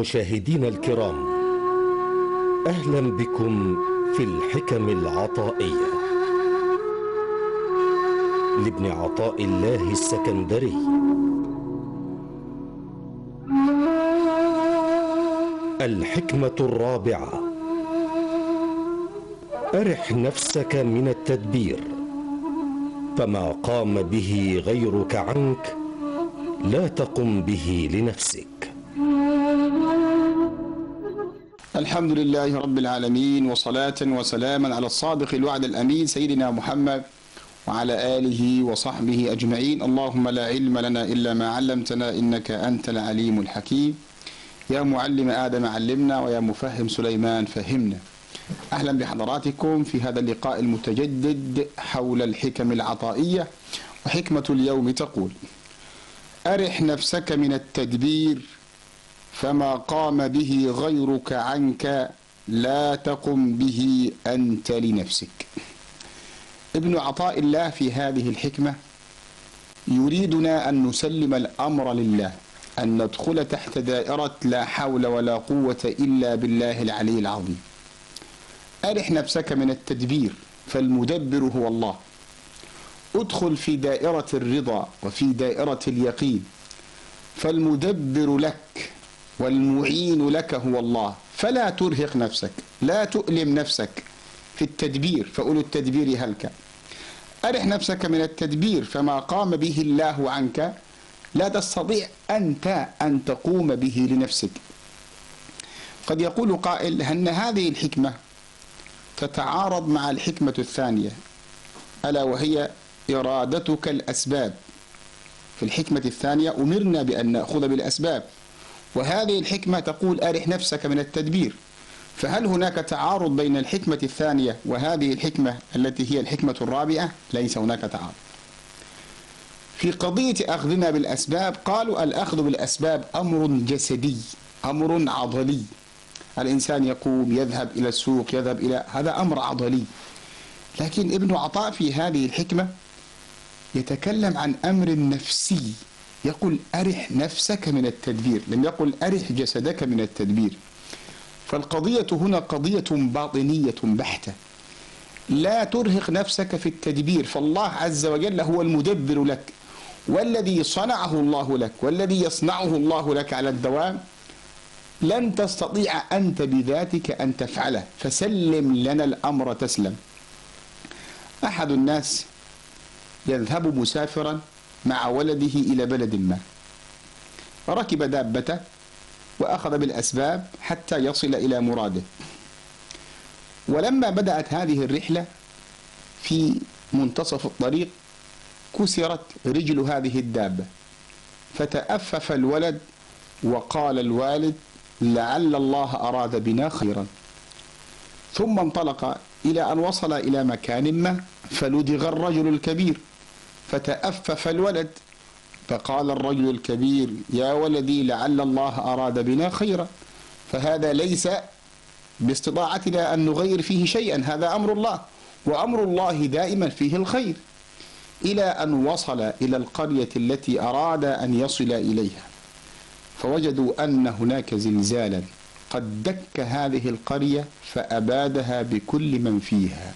مشاهدينا الكرام أهلا بكم في الحكم العطائية. لابن عطاء الله السكندري. الحكمة الرابعة. أرح نفسك من التدبير فما قام به غيرك عنك لا تقم به لنفسك. الحمد لله رب العالمين وصلاة وسلاما على الصادق الوعد الأمين سيدنا محمد وعلى آله وصحبه أجمعين. اللهم لا علم لنا إلا ما علمتنا إنك أنت العليم الحكيم. يا معلم آدم علمنا ويا مفهم سليمان فهمنا. أهلا بحضراتكم في هذا اللقاء المتجدد حول الحكم العطائية وحكمة اليوم تقول أرح نفسك من التدبير فما قام به غيرك عنك لا تقم به أنت لنفسك. ابن عطاء الله في هذه الحكمة يريدنا أن نسلم الأمر لله أن ندخل تحت دائرة لا حول ولا قوة إلا بالله العلي العظيم. أرح نفسك من التدبير فالمدبر هو الله. ادخل في دائرة الرضا وفي دائرة اليقين فالمدبر لك والمعين لك هو الله. فلا ترهق نفسك لا تؤلم نفسك في التدبير فأولو التدبير هلك أرح نفسك من التدبير فما قام به الله عنك لا تستطيع أنت أن تقوم به لنفسك. قد يقول قائل أن هذه الحكمة تتعارض مع الحكمة الثانية؟ ألا وهي إرادتك الأسباب. في الحكمة الثانية أمرنا بأن نأخذ بالأسباب. وهذه الحكمة تقول أرح نفسك من التدبير. فهل هناك تعارض بين الحكمة الثانية وهذه الحكمة التي هي الحكمة الرابعة؟ ليس هناك تعارض. في قضية أخذنا بالأسباب قالوا الأخذ بالأسباب أمر جسدي أمر عضلي. الإنسان يقوم يذهب إلى السوق يذهب إلى هذا أمر عضلي. لكن ابن عطاء في هذه الحكمة يتكلم عن أمر نفسي. يقول أرح نفسك من التدبير لم يقل أرح جسدك من التدبير. فالقضية هنا قضية باطنية بحتة. لا ترهق نفسك في التدبير فالله عز وجل هو المدبر لك. والذي صنعه الله لك والذي يصنعه الله لك على الدوام لن تستطيع أنت بذاتك أن تفعله. فسلم لنا الأمر تسلم. أحد الناس يذهب مسافرا مع ولده إلى بلد ما. ركب دابته وأخذ بالأسباب حتى يصل إلى مراده. ولما بدأت هذه الرحلة في منتصف الطريق كسرت رجل هذه الدابة. فتأفف الولد وقال الوالد لعل الله أراد بنا خيرا. ثم انطلق إلى أن وصل إلى مكان ما فلدغ الرجل الكبير. فتأفف الولد. فقال الرجل الكبير يا ولدي لعل الله أراد بنا خيرا. فهذا ليس باستطاعتنا أن نغير فيه شيئا. هذا أمر الله وأمر الله دائما فيه الخير. إلى أن وصل إلى القرية التي أراد أن يصل إليها. فوجدوا أن هناك زلزالا. قد دك هذه القرية فأبادها بكل من فيها.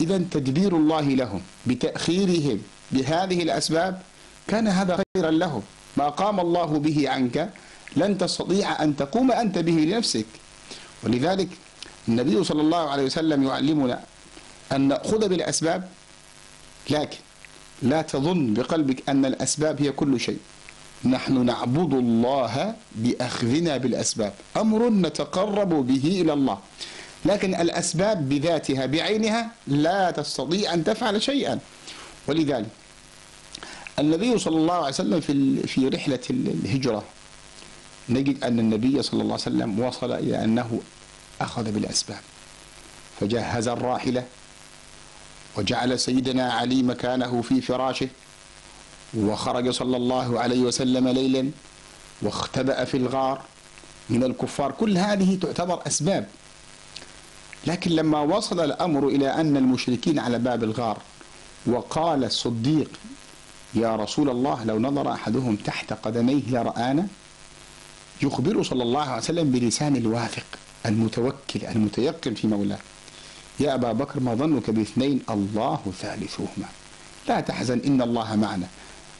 إذا تدبير الله لهم بتأخيرهم. بهذه الأسباب كان هذا خيرا لهم ما قام الله به عنك لن تستطيع أن تقوم أنت به لنفسك. ولذلك النبي صلى الله عليه وسلم يعلمنا أن نأخذ بالأسباب لكن لا تظن بقلبك أن الأسباب هي كل شيء. نحن نعبد الله بأخذنا بالأسباب. أمر نتقرب به إلى الله. لكن الأسباب بذاتها بعينها لا تستطيع أن تفعل شيئا. ولذلك النبي صلى الله عليه وسلم في في رحلة الهجرة نجد أن النبي صلى الله عليه وسلم وصل إلى أنه أخذ بالأسباب. فجهز الراحلة وجعل سيدنا علي مكانه في فراشه وخرج صلى الله عليه وسلم ليلا واختبأ في الغار من الكفار. كل هذه تعتبر أسباب. لكن لما وصل الأمر إلى أن المشركين على باب الغار وقال الصديق يا رسول الله لو نظر أحدهم تحت قدميه لرآنا يخبر صلى الله عليه وسلم بلسان الواثق المتوكل المتيقن في مولاه. يا أبا بكر ما ظنك باثنين؟ الله ثالثهما. لا تحزن إن الله معنا.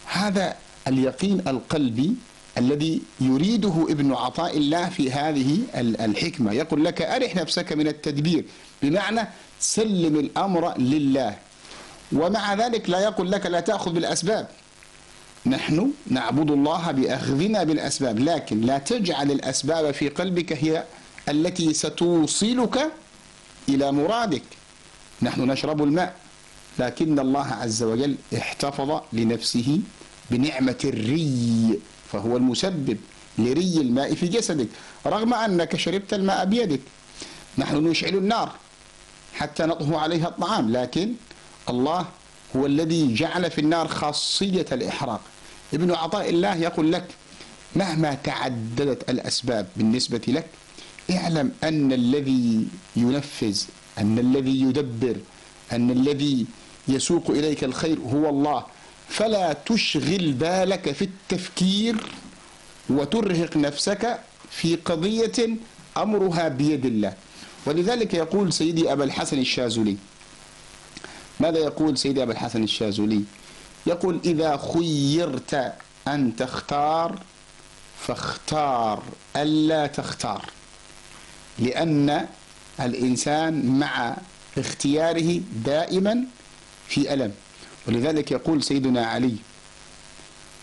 هذا اليقين القلبي الذي يريده ابن عطاء الله في هذه الحكمة. يقول لك أرح نفسك من التدبير. بمعنى سلم الأمر لله. ومع ذلك لا يقول لك لا تأخذ بالأسباب. نحن نعبد الله بأخذنا بالأسباب لكن لا تجعل الأسباب في قلبك هي التي ستوصلك إلى مرادك. نحن نشرب الماء لكن الله عز وجل احتفظ لنفسه بنعمة الري فهو المسبب لري الماء في جسدك. رغم أنك شربت الماء بيدك نحن نشعل النار حتى نطهو عليها الطعام لكن الله هو الذي جعل في النار خاصية الإحراق. ابن عطاء الله يقول لك مهما تعددت الأسباب بالنسبة لك اعلم أن الذي ينفذ أن الذي يدبر أن الذي يسوق إليك الخير هو الله. فلا تشغل بالك في التفكير وترهق نفسك في قضية أمرها بيد الله. ولذلك يقول سيدي أبا الحسن الشاذلي ماذا يقول سيدي أبا الحسن الشاذلي يقول إذا خيرت أن تختار فاختار ألا تختار لأن الإنسان مع اختياره دائما في ألم. ولذلك يقول سيدنا علي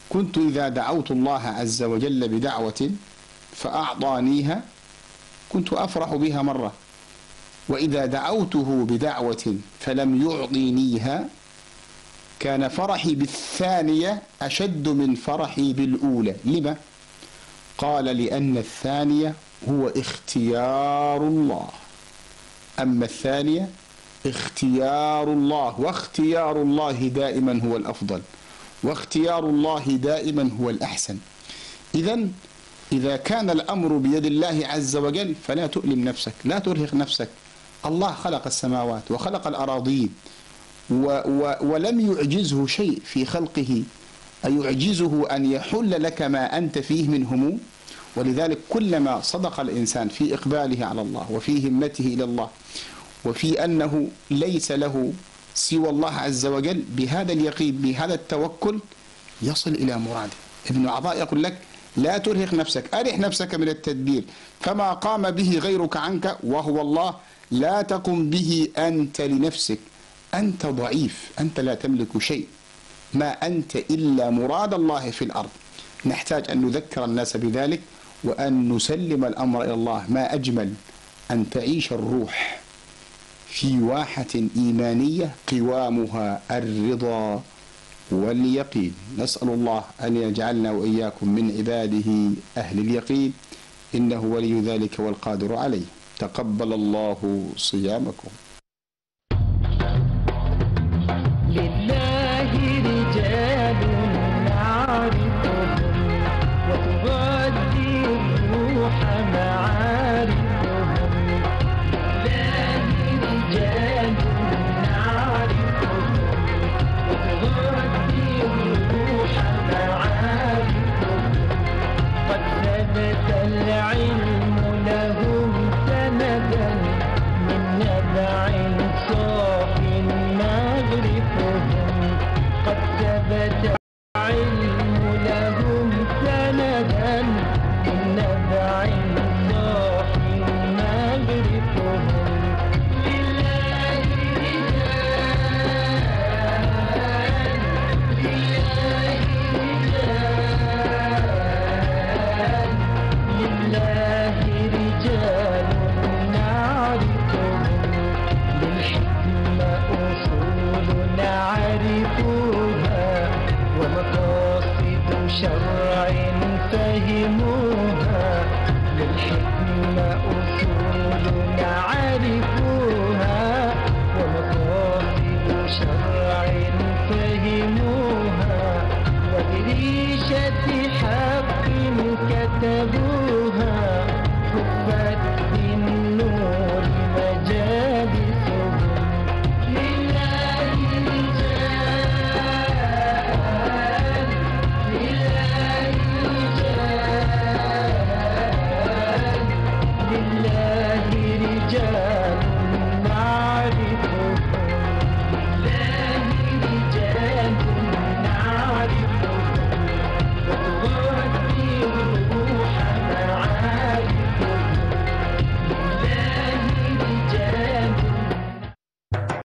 كنت إذا دعوت الله عز وجل بدعوة فأعطانيها كنت أفرح بها مرة وإذا دعوته بدعوة فلم يعطينيها كان فرحي بالثانية أشد من فرحي بالأولى. لما؟ قال لأن الثانية هو اختيار الله. أما الثانية اختيار الله واختيار الله دائما هو الأفضل واختيار الله دائما هو الأحسن. إذا إذا كان الأمر بيد الله عز وجل فلا تؤلم نفسك لا ترهق نفسك. الله خلق السماوات وخلق الأراضين ولم يعجزه شيء في خلقه. أيعجزه أن يحل لك ما أنت فيه من هموم؟ ولذلك كلما صدق الإنسان في إقباله على الله وفي همته إلى الله وفي أنه ليس له سوى الله عز وجل بهذا اليقين بهذا التوكل يصل إلى مراده. ابن عطاء يقول لك لا ترهق نفسك أرح نفسك من التدبير فما قام به غيرك عنك وهو الله لا تقم به أنت لنفسك. أنت ضعيف. أنت لا تملك شيء. ما أنت إلا مراد الله في الأرض. نحتاج أن نذكر الناس بذلك وأن نسلم الأمر إلى الله. ما أجمل أن تعيش الروح في واحة إيمانية قوامها الرضا واليقين. نسأل الله أن يجعلنا وإياكم من عباده أهل اليقين. إنه ولي ذلك والقادر عليه. تقبل الله صيامكم.